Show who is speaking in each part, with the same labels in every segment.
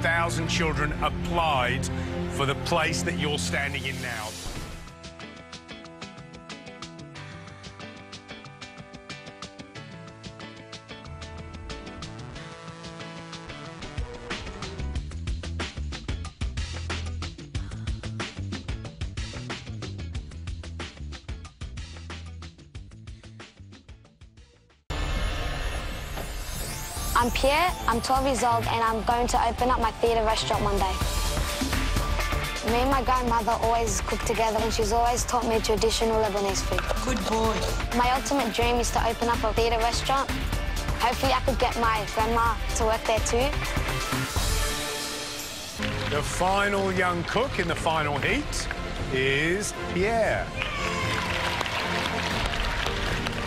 Speaker 1: 2,500 children applied for the place that you're standing in now.
Speaker 2: I'm Pierre, I'm 12 years old, and I'm going to open up my theatre restaurant one day. Me and my grandmother always cook together, and she's always taught me traditional Lebanese food.
Speaker 3: Good boy.
Speaker 2: My ultimate dream is to open up a theatre restaurant. Hopefully, I could get my grandma to work there too.
Speaker 1: The final young cook in the final heat is Pierre.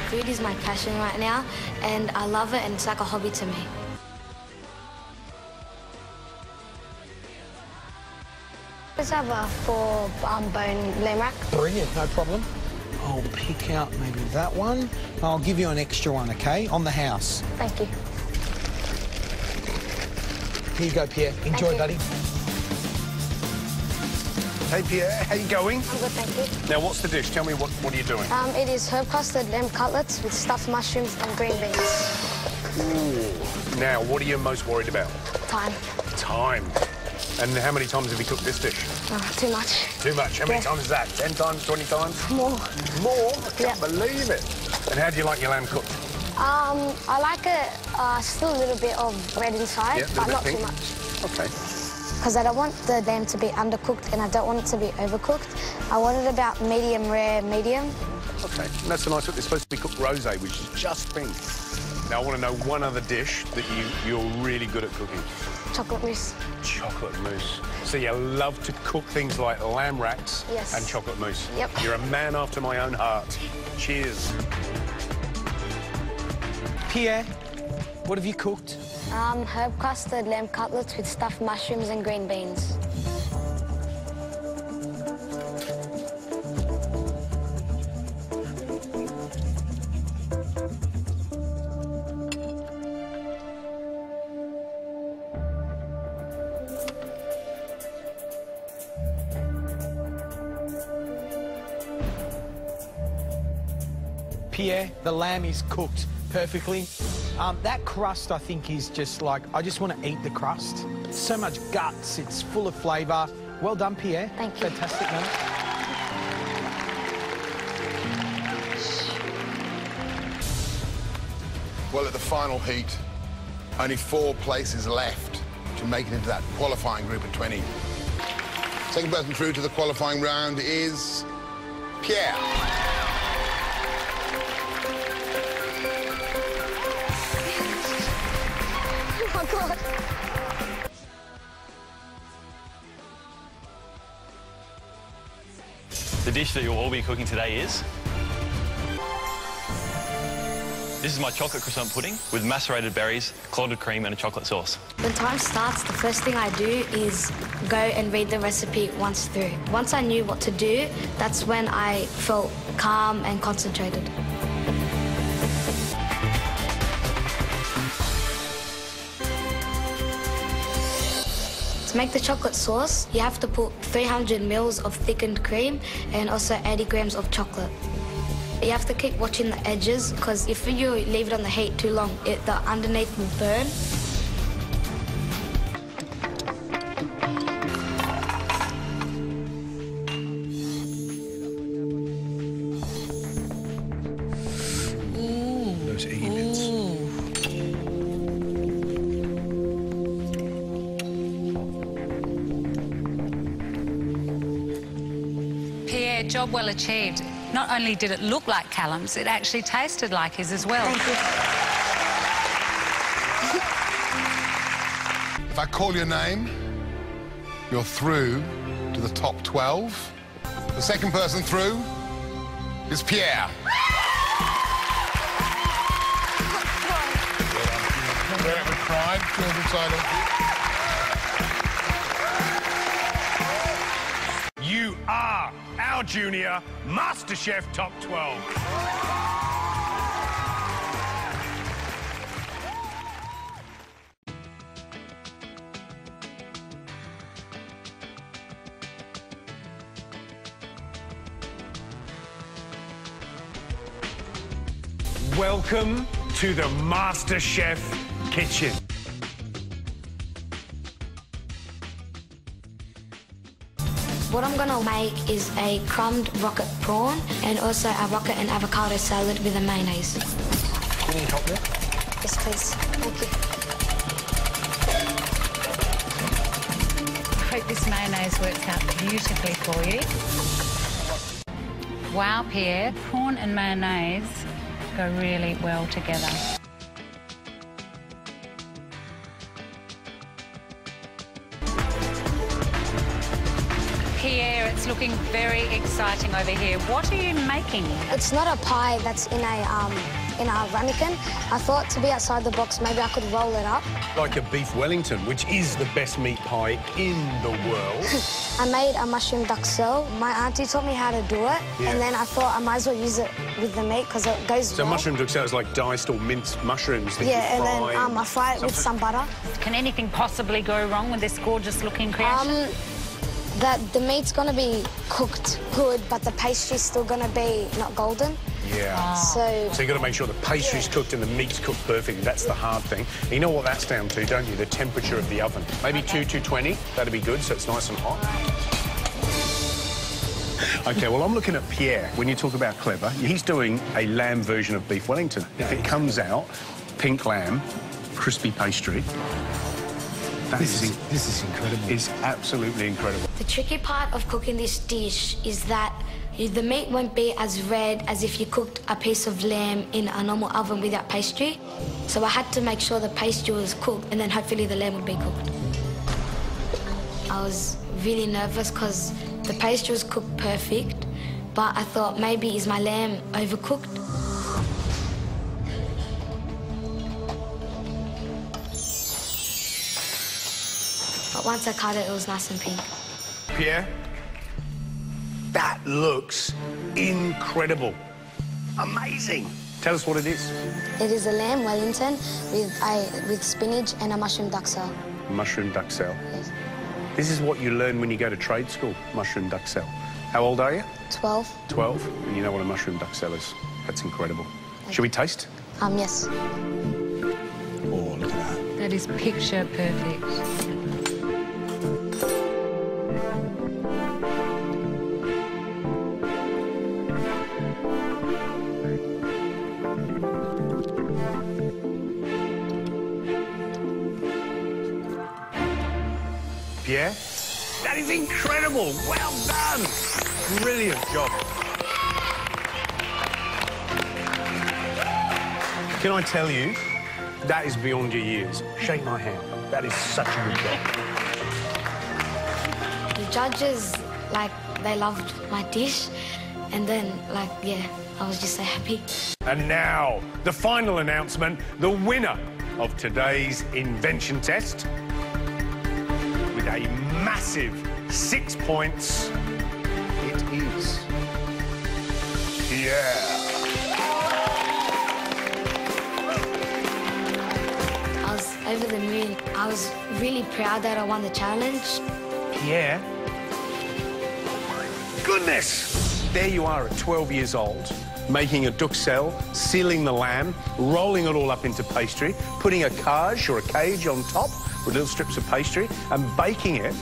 Speaker 2: Food is my passion right now, and I love it, and it's like a hobby to me. Let's have a four um, bone lamb.
Speaker 3: Brilliant, no problem. I'll pick out maybe that one. I'll give you an extra one, okay? On the house.
Speaker 2: Thank you.
Speaker 3: Here you go, Pierre. Enjoy, buddy.
Speaker 1: Hey, Pierre, how you going?
Speaker 2: I'm good, thank you.
Speaker 1: Now, what's the dish? Tell me, what, what are you doing?
Speaker 2: Um, it is herb crusted lamb cutlets with stuffed mushrooms and green beans.
Speaker 1: Ooh. Now, what are you most worried about?
Speaker 2: Time.
Speaker 1: Time. And how many times have you cooked this dish?
Speaker 2: Uh, too much.
Speaker 1: Too much. How many
Speaker 2: Yeah.
Speaker 1: times is that? 10 times, 20 times?
Speaker 2: More.
Speaker 1: More? I can't believe it. And how do you like your lamb cooked?
Speaker 2: Um, I like it uh, still a little bit of red inside,
Speaker 1: Yeah,
Speaker 2: but not
Speaker 1: pink.
Speaker 2: too much.
Speaker 1: Okay.
Speaker 2: Because I don't want the lamb to be undercooked and I don't want it to be overcooked. I want it about medium rare, medium.
Speaker 1: Okay. And that's a nice look. It's supposed to be cooked rosé, which is just pink. Now, I want to know one other dish that you, you're really good at cooking.
Speaker 2: Chocolate mousse.
Speaker 1: Chocolate mousse. So you love to cook things like lamb racks
Speaker 2: Yes.
Speaker 1: and chocolate mousse.
Speaker 2: Yep.
Speaker 1: You're a man after my own heart. Cheers.
Speaker 3: Pierre, what have you cooked?
Speaker 2: Um, herb custard lamb cutlets with stuffed mushrooms and green beans.
Speaker 3: Pierre, the lamb is cooked perfectly. Um, that crust, I think, is just like, I just want to eat the crust. It's so much guts, it's full of flavour. Well done, Pierre.
Speaker 2: Thank you.
Speaker 3: Fantastic, man.
Speaker 4: Well, at the final heat, only four places left to make it into that qualifying group of 20. Second person through to the qualifying round is Pierre.
Speaker 2: God.
Speaker 5: The dish that you'll all be cooking today is... This is my chocolate croissant pudding with macerated berries, clotted cream and a chocolate sauce.
Speaker 2: When time starts, the first thing I do is go and read the recipe once through. Once I knew what to do, that's when I felt calm and concentrated. To make the chocolate sauce, you have to put 300 mils of thickened cream and also 80 grams of chocolate. You have to keep watching the edges because if you leave it on the heat too long, it, the underneath will burn.
Speaker 6: Pierre, job well achieved. Not only did it look like Callum's, it actually tasted like his as well.
Speaker 2: Thank you.
Speaker 4: If I call your name, you're through to the top 12. The second person through is Pierre. Very with pride,
Speaker 1: Dow Jr. MasterChef Top 12. Welcome to the MasterChef kitchen.
Speaker 2: What I'm gonna make is a crumbed rocket prawn and also a rocket and avocado salad with a mayonnaise.
Speaker 3: Can you help me?
Speaker 2: Yes, please. Thank you.
Speaker 6: I hope this mayonnaise works out beautifully for you. Wow, Pierre, prawn and mayonnaise go really well together. Pierre, it's looking very exciting over here. What are you making?
Speaker 2: It's not a pie that's in a um, in a ramekin. I thought to be outside the box, maybe I could roll it up.
Speaker 1: Like a beef Wellington, which is the best meat pie in the world.
Speaker 2: I made a mushroom duxelle. My auntie taught me how to do it,
Speaker 1: Yeah.
Speaker 2: and then I thought I might as well use it with the meat because it goes
Speaker 1: So
Speaker 2: well.
Speaker 1: mushroom duxelle is like diced or minced mushrooms that
Speaker 2: Yeah,
Speaker 1: you
Speaker 2: and then um, I fry it with some butter.
Speaker 6: Can anything possibly go wrong with this gorgeous looking creation?
Speaker 2: Um, that the meat's gonna be cooked good, but the pastry's still gonna be not golden.
Speaker 1: Yeah.
Speaker 2: So
Speaker 1: So you've got to make sure the pastry's cooked and the meat's cooked perfectly. That's the hard thing. You know what that's down to, don't you? The temperature of the oven. Maybe two, 220. That'd be good, so it's nice and hot. Okay, well, I'm looking at Pierre. When you talk about clever, he's doing a lamb version of beef Wellington. If it comes out, pink lamb, crispy pastry, that
Speaker 3: This
Speaker 1: is
Speaker 3: is, this is incredible.
Speaker 1: It's absolutely incredible.
Speaker 2: the tricky part of cooking this dish is that the meat won't be as red as if you cooked a piece of lamb in a normal oven without pastry. So I had to make sure the pastry was cooked and then hopefully the lamb would be cooked. I was really nervous because the pastry was cooked perfect, but I thought maybe is my lamb overcooked? Once I cut it, it was nice and pink.
Speaker 1: Pierre, that looks incredible. Amazing. Tell us what it is.
Speaker 2: It is a lamb Wellington with a with spinach and a mushroom duxelle.
Speaker 1: Mushroom duxelle.
Speaker 2: Yes.
Speaker 1: This is what you learn when you go to trade school, mushroom duxelle. How old are you?
Speaker 2: Twelve.
Speaker 1: 12. And you know what a mushroom duxelle is. That's incredible. Should we taste?
Speaker 2: Um, yes.
Speaker 3: Oh, look at that.
Speaker 6: That is picture perfect.
Speaker 1: Incredible. Well done. Brilliant job. Can I tell you, that is beyond your years. Shake my hand. That is such a good job.
Speaker 2: The judges, like, they loved my dish, and then, like, yeah, I was just so happy.
Speaker 1: And now, the final announcement the winner of today's invention test with a massive six points. It is Yeah.
Speaker 2: I was over the moon. I was really proud that I won the challenge.
Speaker 1: Pierre. Goodness! There you are at 12 years old, making a duxelle, sealing the lamb, rolling it all up into pastry, putting a cage or a cage on top with little strips of pastry, and baking it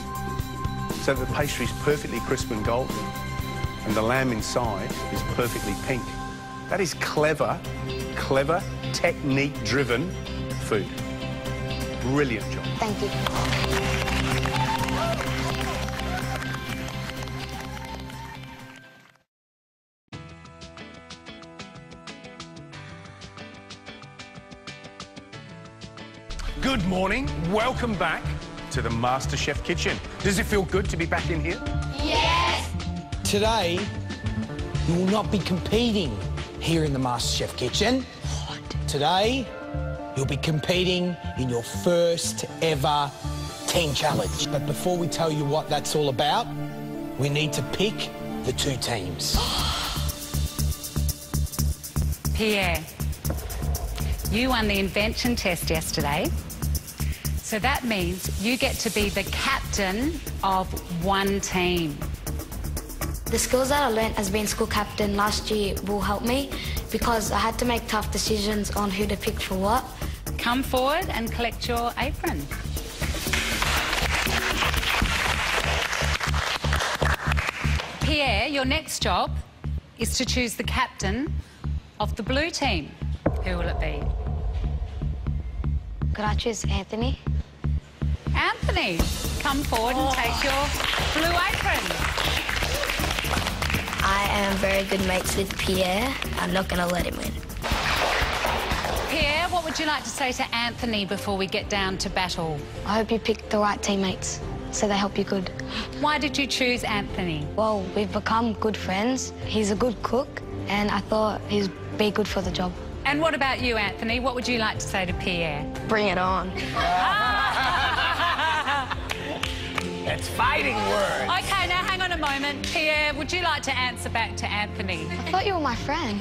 Speaker 1: so the pastry is perfectly crisp and golden, and the lamb inside is perfectly pink. That is clever, clever, technique-driven food. Brilliant job.
Speaker 2: Thank you.
Speaker 1: Good morning. Welcome back to the MasterChef kitchen. Does it feel good to be back in here? Yes!
Speaker 3: Today, you will not be competing here in the MasterChef kitchen. What? Today, you'll be competing in your first ever team challenge. But before we tell you what that's all about, we need to pick the two teams.
Speaker 6: Pierre, you won the invention test yesterday. So that means you get to be the captain of one team.
Speaker 2: The skills that I learnt as being school captain last year will help me because I had to make tough decisions on who to pick for what.
Speaker 6: Come forward and collect your apron. Pierre, your next job is to choose the captain of the blue team. Who will it be?
Speaker 2: Could I choose Anthony?
Speaker 6: Anthony, come forward and take your blue apron.
Speaker 2: I am very good mates with Pierre. I'm not going to let him win.
Speaker 6: Pierre, what would you like to say to Anthony before we get down to battle?
Speaker 2: I hope you pick the right teammates so they help you good.
Speaker 6: Why did you choose Anthony?
Speaker 2: Well, we've become good friends. He's a good cook, and I thought he'd be good for the job.
Speaker 6: And what about you, Anthony? What would you like to say to Pierre?
Speaker 2: Bring it on.
Speaker 3: Ah, That's fighting words.
Speaker 6: Okay, now hang on a moment. Pierre, would you like to answer back to Anthony?
Speaker 2: I thought you were my friend.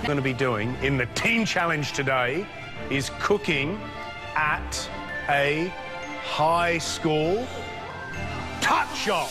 Speaker 1: I'm going to be doing in the Team Challenge today is cooking at a high school tuck shop.